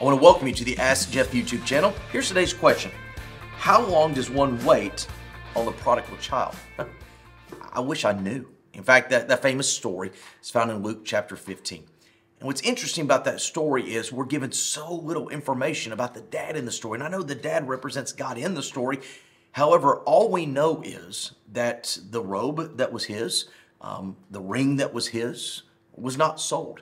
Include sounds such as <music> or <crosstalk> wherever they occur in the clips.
I want to welcome you to the Ask Jeff YouTube channel. Here's today's question How long does one wait on the prodigal child? <laughs> I wish I knew. In fact, that, that famous story is found in Luke chapter 15. And what's interesting about that story is we're given so little information about the dad in the story. And I know the dad represents God in the story. However, all we know is that the robe that was his, um, the ring that was his, was not sold.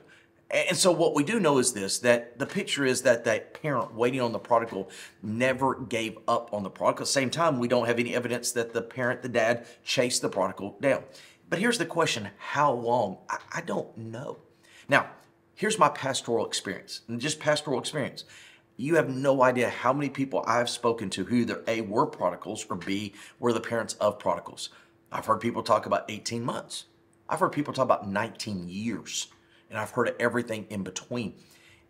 And so what we do know is this, that the picture is that that parent waiting on the prodigal never gave up on the prodigal. At the same time, we don't have any evidence that the parent, the dad, chased the prodigal down. But here's the question, how long? I, I don't know. Now, here's my pastoral experience, and just pastoral experience. You have no idea how many people I've spoken to who either A, were prodigals, or B, were the parents of prodigals. I've heard people talk about 18 months. I've heard people talk about 19 years and I've heard of everything in between.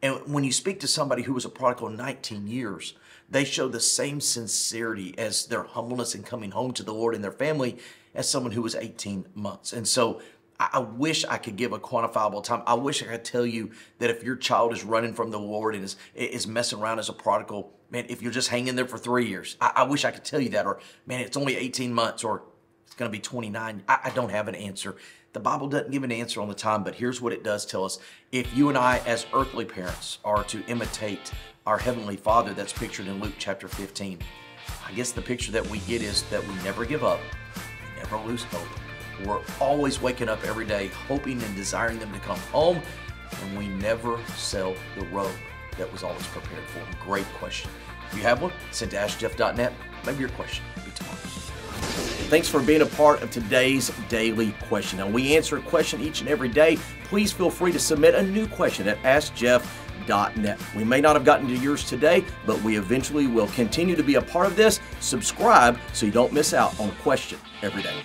And when you speak to somebody who was a prodigal 19 years, they show the same sincerity as their humbleness in coming home to the Lord and their family as someone who was 18 months. And so I wish I could give a quantifiable time. I wish I could tell you that if your child is running from the Lord and is, is messing around as a prodigal, man, if you're just hanging there for three years, I, I wish I could tell you that. Or, man, it's only 18 months or it's going to be 29. I, I don't have an answer. The Bible doesn't give an answer on the time, but here's what it does tell us. If you and I, as earthly parents, are to imitate our Heavenly Father that's pictured in Luke chapter 15, I guess the picture that we get is that we never give up, we never lose hope. We're always waking up every day hoping and desiring them to come home, and we never sell the robe that was always prepared for them. Great question. If you have one, send to askjeff.net. Maybe your question. Thanks for being a part of today's daily question. Now, we answer a question each and every day. Please feel free to submit a new question at AskJeff.net. We may not have gotten to yours today, but we eventually will continue to be a part of this. Subscribe so you don't miss out on a question every day.